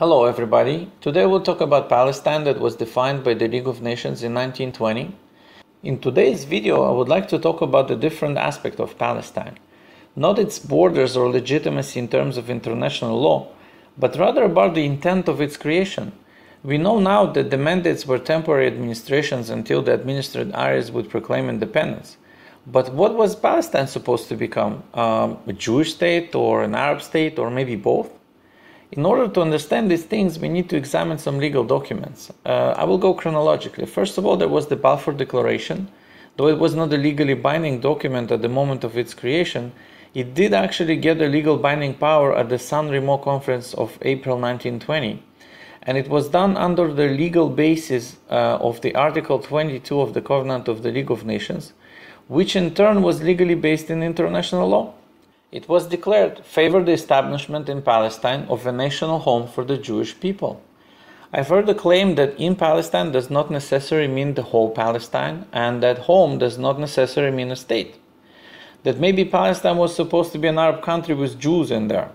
Hello, everybody. Today we'll talk about Palestine that was defined by the League of Nations in 1920. In today's video, I would like to talk about the different aspect of Palestine. Not its borders or legitimacy in terms of international law, but rather about the intent of its creation. We know now that the mandates were temporary administrations until the administered areas would proclaim independence. But what was Palestine supposed to become? Um, a Jewish state or an Arab state or maybe both? In order to understand these things, we need to examine some legal documents. Uh, I will go chronologically. First of all, there was the Balfour Declaration. Though it was not a legally binding document at the moment of its creation, it did actually get a legal binding power at the San Remo Conference of April 1920. And it was done under the legal basis uh, of the Article 22 of the Covenant of the League of Nations, which in turn was legally based in international law. It was declared favor the establishment in Palestine of a national home for the Jewish people. I've heard the claim that in Palestine does not necessarily mean the whole Palestine, and that home does not necessarily mean a state. That maybe Palestine was supposed to be an Arab country with Jews in there.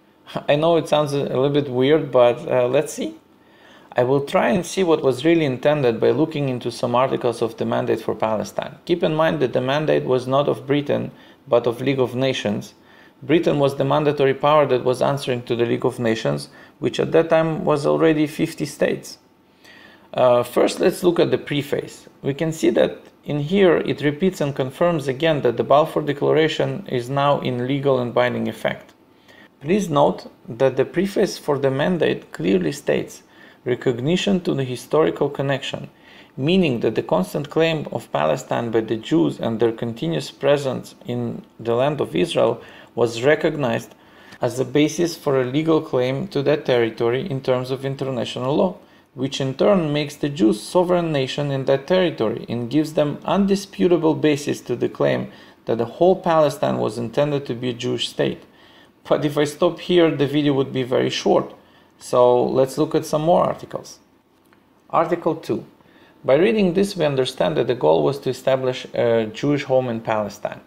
I know it sounds a little bit weird, but uh, let's see. I will try and see what was really intended by looking into some articles of the mandate for Palestine. Keep in mind that the mandate was not of Britain, but of League of Nations. Britain was the mandatory power that was answering to the League of Nations, which at that time was already 50 states. Uh, first, let's look at the preface. We can see that in here it repeats and confirms again that the Balfour Declaration is now in legal and binding effect. Please note that the preface for the mandate clearly states recognition to the historical connection meaning that the constant claim of Palestine by the Jews and their continuous presence in the land of Israel was recognized as the basis for a legal claim to that territory in terms of international law, which in turn makes the Jews sovereign nation in that territory and gives them undisputable basis to the claim that the whole Palestine was intended to be a Jewish state. But if I stop here, the video would be very short. So let's look at some more articles. Article 2 by reading this, we understand that the goal was to establish a Jewish home in Palestine.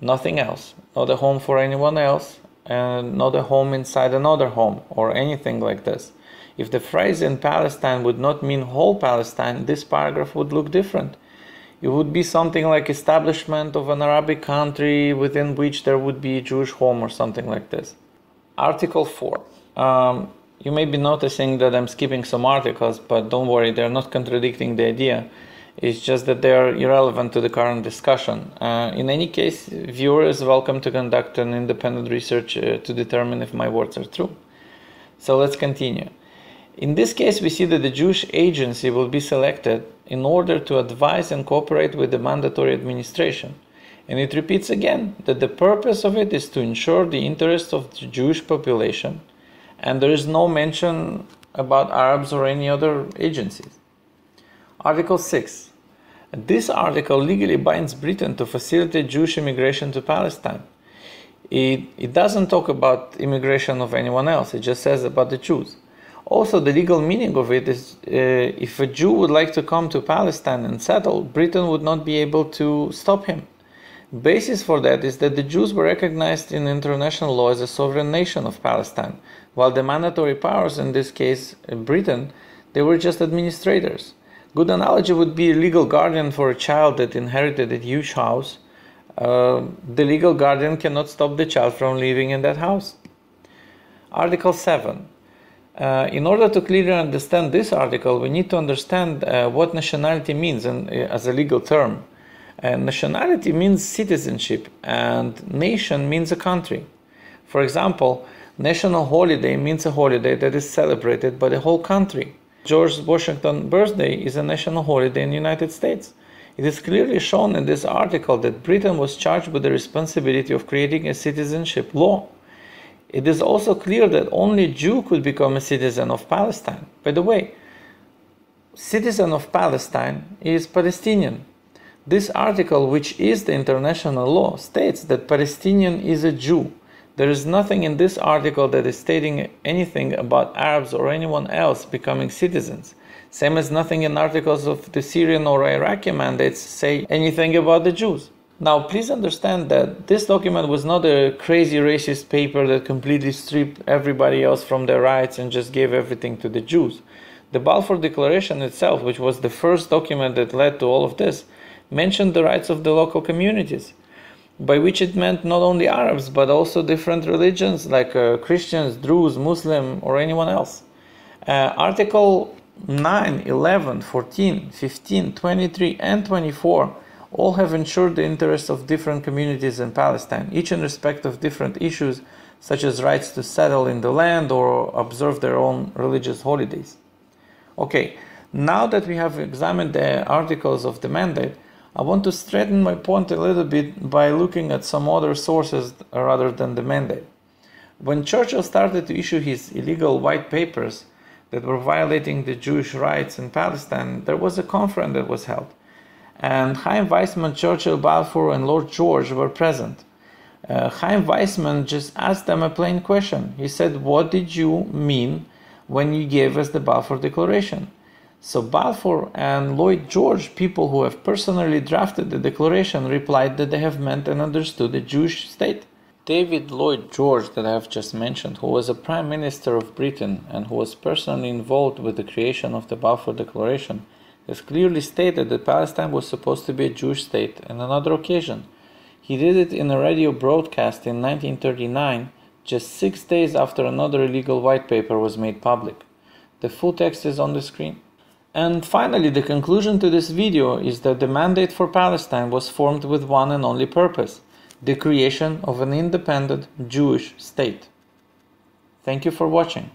Nothing else. Not a home for anyone else, and not a home inside another home, or anything like this. If the phrase in Palestine would not mean whole Palestine, this paragraph would look different. It would be something like establishment of an Arabic country within which there would be a Jewish home or something like this. Article 4. Um, you may be noticing that I'm skipping some articles, but don't worry, they're not contradicting the idea. It's just that they're irrelevant to the current discussion. Uh, in any case, viewers welcome to conduct an independent research uh, to determine if my words are true. So let's continue. In this case, we see that the Jewish agency will be selected in order to advise and cooperate with the mandatory administration. And it repeats again that the purpose of it is to ensure the interests of the Jewish population and there is no mention about Arabs or any other agencies. Article 6. This article legally binds Britain to facilitate Jewish immigration to Palestine. It, it doesn't talk about immigration of anyone else, it just says about the Jews. Also, the legal meaning of it is uh, if a Jew would like to come to Palestine and settle, Britain would not be able to stop him. Basis for that is that the Jews were recognized in international law as a sovereign nation of Palestine, while the mandatory powers, in this case Britain, they were just administrators. Good analogy would be a legal guardian for a child that inherited a huge house. Uh, the legal guardian cannot stop the child from living in that house. Article 7. Uh, in order to clearly understand this article, we need to understand uh, what nationality means in, uh, as a legal term. And nationality means citizenship, and nation means a country. For example, national holiday means a holiday that is celebrated by the whole country. George Washington's birthday is a national holiday in the United States. It is clearly shown in this article that Britain was charged with the responsibility of creating a citizenship law. It is also clear that only Jew could become a citizen of Palestine. By the way, citizen of Palestine is Palestinian. This article, which is the international law, states that Palestinian is a Jew. There is nothing in this article that is stating anything about Arabs or anyone else becoming citizens. Same as nothing in articles of the Syrian or Iraqi mandates say anything about the Jews. Now, please understand that this document was not a crazy racist paper that completely stripped everybody else from their rights and just gave everything to the Jews. The Balfour Declaration itself, which was the first document that led to all of this, mentioned the rights of the local communities, by which it meant not only Arabs but also different religions like uh, Christians, Druze, Muslim, or anyone else. Uh, Article 9, 11, 14, 15, 23, and 24 all have ensured the interests of different communities in Palestine, each in respect of different issues such as rights to settle in the land or observe their own religious holidays. Okay, now that we have examined the articles of the mandate, I want to straighten my point a little bit by looking at some other sources rather than the mandate. When Churchill started to issue his illegal white papers that were violating the Jewish rights in Palestine, there was a conference that was held and Chaim Weizmann, Churchill, Balfour, and Lloyd George were present. Uh, Chaim Weizmann just asked them a plain question. He said, What did you mean when you gave us the Balfour Declaration? So Balfour and Lloyd George, people who have personally drafted the declaration, replied that they have meant and understood a Jewish state. David Lloyd George, that I have just mentioned, who was a Prime Minister of Britain and who was personally involved with the creation of the Balfour Declaration, has clearly stated that Palestine was supposed to be a Jewish state on another occasion. He did it in a radio broadcast in 1939, just six days after another illegal white paper was made public. The full text is on the screen. And finally, the conclusion to this video is that the mandate for Palestine was formed with one and only purpose the creation of an independent Jewish state. Thank you for watching.